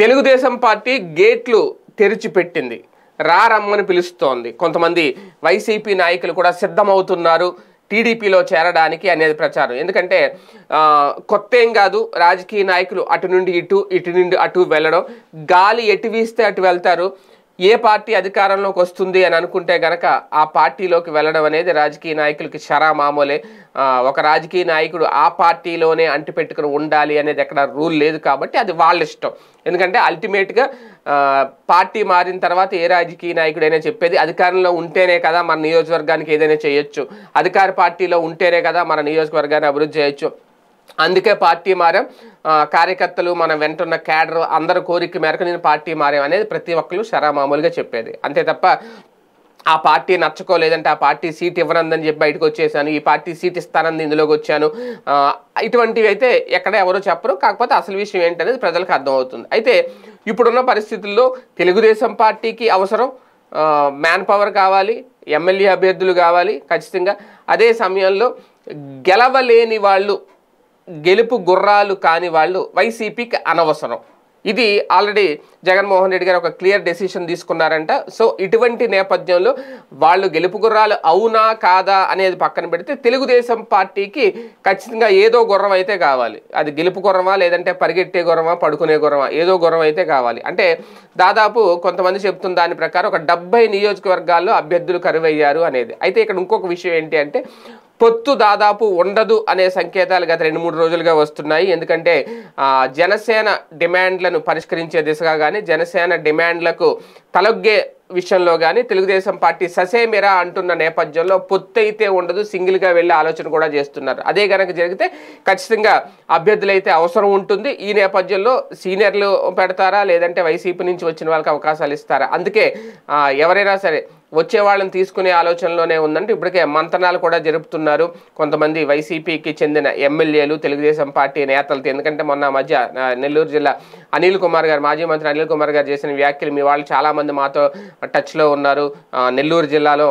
Telugu Desam party గేట్లు తెరిచిపెట్టింది. రా రమ్మని పిలుస్తోంది. కొంతమంది వైసీపీ నాయకులు కూడా సిద్ధమవుతున్నారు టీడీపీలో చేరడానికి అనేది ప్రచారం. ఎందుకంటే కొత్త ఏం కాదు రాజకీయ నాయకులు అటు నుండి ఇటు ఇటు నుండి అటు వెళ్ళడం. గాలి ఎటు వీస్తే అటు వెళ్తారు. ఏ పార్టీ అధికారంలోకి వస్తుంది అని అనుకుంటే గనక ఆ పార్టీలోకి వెళ్ళడం అనేది రాజకీయ నాయకులకి షరా మామూలే. ఒక రాజకీయ నాయకుడు ఆ పార్టీలోనే అంటిపెట్టుకుని ఉండాలి అనేది ఎక్కడ రూల్ లేదు కాబట్టి అది వాళ్ళ ఇష్టం. ఎందుకంటే అల్టిమేట్గా పార్టీ మారిన తర్వాత ఏ రాజకీయ నాయకుడైనా చెప్పేది అధికారంలో ఉంటేనే కదా మన నియోజకవర్గానికి ఏదైనా చేయొచ్చు. అధికార పార్టీలో ఉంటేనే కదా మన నియోజకవర్గాన్ని అభివృద్ధి చేయొచ్చు. అందుకే పార్టీ మారాం. కార్యకర్తలు మన వెంటున్న క్యాడర్ అందరి కోరిక మేరకు నేను పార్టీ మారాం అనేది ప్రతి ఒక్కరు శరామామూలుగా చెప్పేది. అంతే తప్ప ఆ పార్టీ నచ్చుకోలేదంటే ఆ పార్టీ సీట్ ఇవ్వనందని చెప్పి బయటకు వచ్చేసాను. ఈ పార్టీ సీట్ ఇస్తానని ఇందులోకి వచ్చాను. ఇటువంటివి అయితే ఎక్కడ ఎవరో చెప్పరు. కాకపోతే అసలు విషయం ఏంటనేది ప్రజలకు అర్థమవుతుంది. అయితే ఇప్పుడున్న పరిస్థితుల్లో తెలుగుదేశం పార్టీకి అవసరం. మ్యాన్ పవర్ కావాలి ఎమ్మెల్యే అభ్యర్థులు కావాలి ఖచ్చితంగా. అదే సమయంలో గెలవలేని వాళ్ళు గెలుపు గుర్రాలు కాని వాళ్ళు వైసీపీకి అనవసరం. ఇది ఆల్రెడీ జగన్మోహన్ రెడ్డి గారు ఒక క్లియర్ డెసిషన్ తీసుకున్నారంట. సో ఇటువంటి నేపథ్యంలో వాళ్ళు గెలుపు గుర్రాలు అవునా కాదా అనేది పక్కన పెడితే తెలుగుదేశం పార్టీకి ఖచ్చితంగా ఏదో గుర్రం అయితే కావాలి. అది గెలుపు గుర్రమా లేదంటే పరిగెట్టే గుర్రమా పడుకునే గుర్రమా ఏదో గుర్రం అయితే కావాలి. అంటే దాదాపు కొంతమంది చెప్తున్న దాని ప్రకారం ఒక డెబ్బై నియోజకవర్గాల్లో అభ్యర్థులు కరువయ్యారు అనేది. అయితే ఇక్కడ ఇంకొక విషయం ఏంటి అంటే పొత్తు దాదాపు ఉండదు అనే సంకేతాలు గత రెండు మూడు రోజులుగా వస్తున్నాయి. ఎందుకంటే జనసేన డిమాండ్లను పరిష్కరించే దిశగా కానీ జనసేన డిమాండ్లకు తలొగ్గే విషయంలో కానీ తెలుగుదేశం పార్టీ ససేమిరా అంటున్న నేపథ్యంలో పొత్తు అయితే ఉండదు సింగిల్గా వెళ్ళే ఆలోచన కూడా చేస్తున్నారు. అదే కనుక జరిగితే ఖచ్చితంగా అభ్యర్థులైతే అవసరం ఉంటుంది. ఈ నేపథ్యంలో సీనియర్లు పెడతారా లేదంటే వైసీపీ నుంచి వచ్చిన వాళ్ళకి అవకాశాలు ఇస్తారా? అందుకే ఎవరైనా సరే వచ్చే వాళ్ళని తీసుకునే ఆలోచనలోనే ఉందంటే ఇప్పటికే మంతనాలు కూడా జరుపుతున్నారు. కొంతమంది వైసీపీకి చెందిన ఎమ్మెల్యేలు తెలుగుదేశం పార్టీ నేతలతో. ఎందుకంటే మొన్న మధ్య నెల్లూరు జిల్లా అనిల్ కుమార్ గారు మాజీ మంత్రి అనిల్ కుమార్ గారు చేసిన వ్యాఖ్యలు మీ వాళ్ళు చాలామంది మాతో టచ్లో ఉన్నారు. నెల్లూరు జిల్లాలో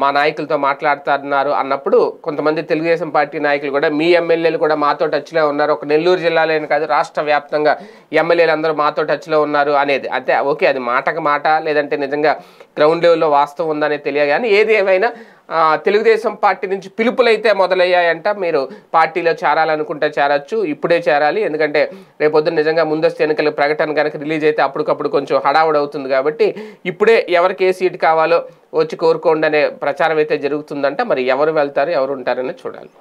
మా నాయకులతో మాట్లాడుతున్నారు అన్నప్పుడు కొంతమంది తెలుగుదేశం పార్టీ నాయకులు కూడా మీ ఎమ్మెల్యేలు కూడా మాతో టచ్లో ఉన్నారు. ఒక నెల్లూరు జిల్లాలోనే కాదు రాష్ట్ర వ్యాప్తంగా ఎమ్మెల్యేలు అందరూ మాతో టచ్లో ఉన్నారు అనేది. అంటే ఓకే అది మాటకు మాట లేదంటే నిజంగా గ్రౌండ్ లెవెల్లో వాస్తవం ఉందనేది తెలియదు. కానీ ఏది ఏమైనా తెలుగుదేశం పార్టీ నుంచి పిలుపులైతే మొదలయ్యాయంట. మీరు పార్టీలో చేరాలనుకుంటే చేరచ్చు ఇప్పుడే చేరాలి. ఎందుకంటే రేపొద్దున నిజంగా ముందస్తు ఎన్నికల ప్రకటన కనుక రిలీజ్ అయితే అప్పటికప్పుడు కొంచెం హడావుడవుతుంది కాబట్టి ఇప్పుడే ఎవరికి ఏ సీట్ కావాలో వచ్చి కోరుకోండి అనే ప్రచారం అయితే జరుగుతుందంట. మరి ఎవరు వెళ్తారు ఎవరు ఉంటారని చూడాలి.